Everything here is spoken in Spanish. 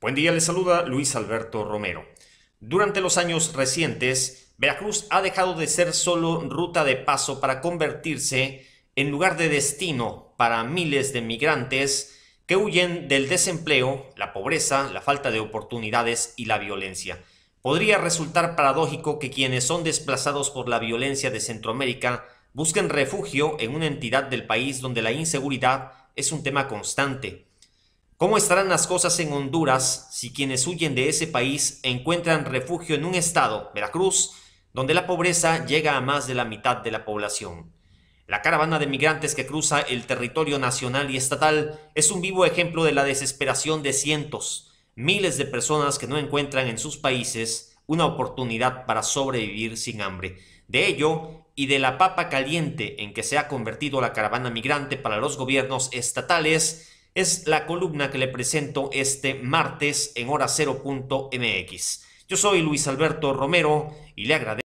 Buen día, les saluda Luis Alberto Romero. Durante los años recientes, Veracruz ha dejado de ser solo ruta de paso para convertirse en lugar de destino para miles de migrantes que huyen del desempleo, la pobreza, la falta de oportunidades y la violencia. Podría resultar paradójico que quienes son desplazados por la violencia de Centroamérica busquen refugio en una entidad del país donde la inseguridad es un tema constante. ¿Cómo estarán las cosas en Honduras si quienes huyen de ese país encuentran refugio en un estado, Veracruz, donde la pobreza llega a más de la mitad de la población? La caravana de migrantes que cruza el territorio nacional y estatal es un vivo ejemplo de la desesperación de cientos, miles de personas que no encuentran en sus países una oportunidad para sobrevivir sin hambre. De ello y de la papa caliente en que se ha convertido la caravana migrante para los gobiernos estatales, es la columna que le presento este martes en hora 0.mx. Yo soy Luis Alberto Romero y le agradezco